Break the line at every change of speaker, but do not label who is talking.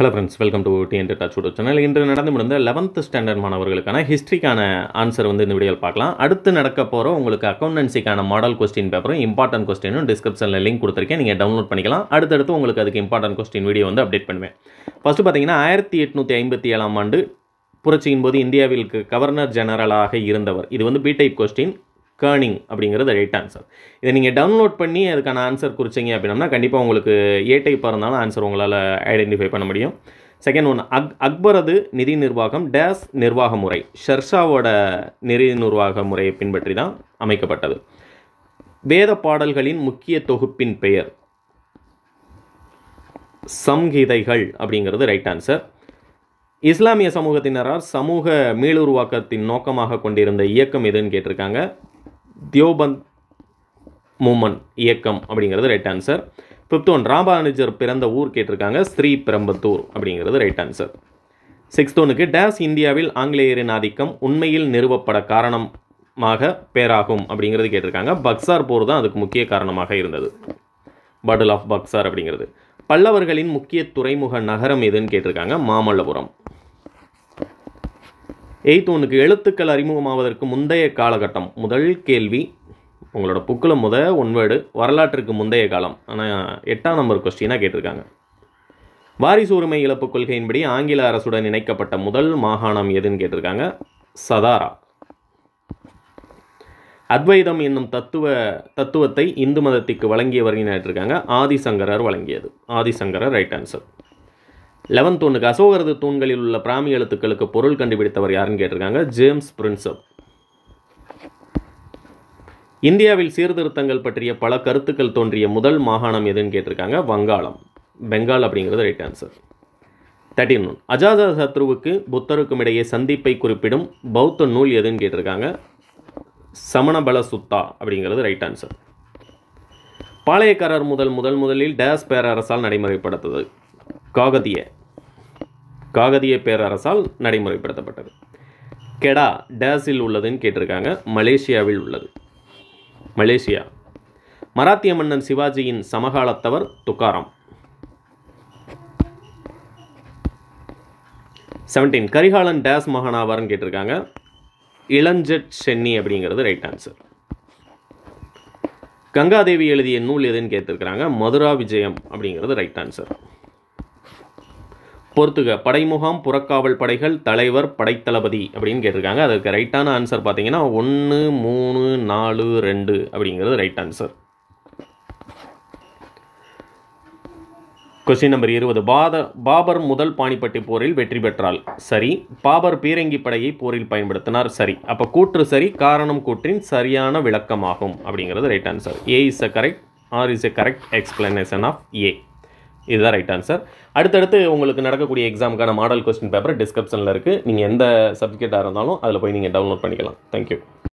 Hello friends welcome to TN touch YouTube channel இன்று நடந்து முடிந்த லெவன்த் ஸ்டாண்டர்ட் மாணவர்களுக்கான ஹிஸ்ட்ரிக்கான ஆன்சர் வந்து இந்த வீடியோவில் பார்க்கலாம். அடுத்து நடக்க போகிற உங்களுக்கு அக்கௌண்டன்சிக்கான மாடல் கொஸ்டின் பேப்பரும் இம்பார்ட்டன்ட் கொஸ்டினும் டிஸ்கிரிப்ஷனில் லிங்க் கொடுத்துருக்கேன். நீங்கள் டவுன்லோட் பண்ணிக்கலாம். அடுத்தடுத்து உங்களுக்கு அதுக்கு இம்பார்ட்டன்ட் கொஸ்டின் வீடியோ வந்து அப்டேட் பண்ணுவேன். ஃபஸ்ட்டு பார்த்தீங்கன்னா ஆயிரத்தி எட்நூற்றி ஐம்பத்தி ஏழாம் ஆண்டு புரட்சியின் போது இந்தியாவிற்கு கவர்னர் ஜெனரலாக இருந்தவர். இது வந்து பி டைப் கொஸ்டின் கேர்னிங் அப்படிங்கிறது ரைட் ஆன்சர் இதை நீங்கள் டவுன்லோட் பண்ணி அதுக்கான ஆன்சர் குறிச்சிங்க அப்படின்னா கண்டிப்பாக உங்களுக்கு ஏ டைப்பாக இருந்தாலும் ஆன்சர் உங்களால் ஐடென்டிஃபை பண்ண முடியும். செகண்ட் ஒன் அக் அக்பரது நிதி நிர்வாகம் டேஸ் நிர்வாக முறை. ஷெர்ஷாவோட நிதி நிர்வாக முறையை பின்பற்றி தான் அமைக்கப்பட்டது. வேத பாடல்களின் முக்கிய தொகுப்பின் பெயர். சம்ஹிதைகள் அப்படிங்கிறது ரைட் ஆன்சர் இஸ்லாமிய சமூகத்தினரால் சமூக மீளுருவாக்கத்தின் நோக்கமாக கொண்டிருந்த இயக்கம் எதுன்னு கேட்டிருக்காங்க? தியோபந்த் மூமெண்ட் இயக்கம் அப்படிங்கிறது right answer fifth one Ramanujar பிறந்த ஊர் கேட்டிருக்காங்க. ஸ்ரீ பெரம்பத்தூர் அப்படிங்கிறது ரைட் ஆன்சர் சிக்ஸ்த் ஒனுக்கு டேஸ் இந்தியாவில் ஆங்கிலேயரின் ஆதிக்கம் உண்மையில் நிறுவப்பட காரணமாக பேராகும் அப்படிங்கிறது கேட்டிருக்காங்க. பக்சார் போர் தான் அதுக்கு முக்கிய காரணமாக இருந்தது. பட்டில் ஆஃப் பக்சார் அப்படிங்கிறது. பல்லவர்களின் முக்கிய துறைமுக நகரம் எதுன்னு கேட்டிருக்காங்க. மாமல்லபுரம். எயித் ஒன்றுக்கு எழுத்துக்கள் அறிமுகமாவதற்கு முந்தைய காலகட்டம். முதல் கேள்வி உங்களோட புக்கில் முத ஒன்வேர்டு வரலாற்றுக்கு முந்தைய காலம். ஆனால் எட்டாம் நம்பர் கொஸ்டினாக கேட்டிருக்காங்க. வாரிசு உரிமை இழப்பு கொள்கையின்படி ஆங்கில அரசுடன் இணைக்கப்பட்ட முதல் மாகாணம் எதுன்னு கேட்டிருக்காங்க. சதாரா. அத்வைதம் என்னும் தத்துவ தத்துவத்தை இந்து மதத்திற்கு வழங்கியவர்கள் கேட்டிருக்காங்க. ஆதிசங்கரர் வழங்கியது. ஆதிசங்கரர் ரைட் ஆன்சர் லெவன்த் ஒன்றுக்கு அசோகரது தூண்களில் உள்ள பிராமி எழுத்துக்களுக்கு பொருள் கண்டுபிடித்தவர் யாருன்னு கேட்டிருக்காங்க? James Prinsep. இந்தியாவில் சீர்திருத்தங்கள் பற்றிய பல கருத்துக்கள் தோன்றிய முதல் மாகாணம் எதுன்னு கேட்டிருக்காங்க? வங்காளம். பெங்கால் அப்படிங்கிறது ரைட் ஆன்சர் தேர்ட்டின் ஒன் அஜாத சத்ருவுக்கு புத்தருக்கும் இடையே சந்திப்பை குறிப்பிடும் பௌத்த நூல் எதுன்னு கேட்டிருக்காங்க? சமணபல சுத்தா அப்படிங்கிறது ரைட் ஆன்சர் பாளையக்காரர் முதல் முதல் முதலில் டேஸ் பேரரசால் நடைமுறைப்படுத்தது. காகதிய. காகதிய பேரரசால் நடைமுறைப்படுத்தப்பட்டது. கெடா டேஸில் உள்ளதுன்னு கேட்டிருக்காங்க மலேசியாவில் உள்ளது. மலேசியா. மராத்திய மன்னன் சிவாஜியின் சமகாலத்தவர் துக்காராம். செவன்டீன் கரிகாலன் டேஸ் மகானாவார்னு கேட்டிருக்காங்க. இளஞ்சட் சென்னி அப்படிங்கிறது ரைட் ஆன்சர் கங்காதேவி எழுதிய நூல் எதுன்னு கேட்டிருக்கிறாங்க மதுரா விஜயம் அப்படிங்கிறது ரைட் ஆன்சர் பொறுத்துக. படைமுகாம் புறக்காவல் படைகள் தலைவர் படைத்தளபதி அப்படின்னு கேட்டிருக்காங்க. அதுக்கு ரைட்டான ஆன்சர் பார்த்தீங்கன்னா ஒன்று மூணு நாலு ரெண்டு அப்படிங்கிறது ரைட் ஆன்சர் கொஸ்டின் நம்பர் இருபது. பாத பாபர் முதல் பாணிப்பட்டி போரில் வெற்றி பெற்றால் சரி. பாபர் பீரங்கி படையை போரில் பயன்படுத்தினார் சரி. அப்போ கூற்று சரி காரணம் கூற்றின் சரியான விளக்கமாகும் அப்படிங்கிறது right answer A is a correct R is a correct explanation of A இதுதான் ரைட் ஆன்சர் அடுத்தடுத்து உங்களுக்கு நடக்கக்கூடிய எக்ஸாமுக்கான மாடல் கொஸ்டின் பேப்பர் டிஸ்கிரிப்ஷனில் இருக்குது நீங்கள் எந்த சப்ஜெக்டாக இருந்தாலும் அதில் போய் நீங்கள் டவுன்லோட் பண்ணிக்கலாம். தேங்க்யூ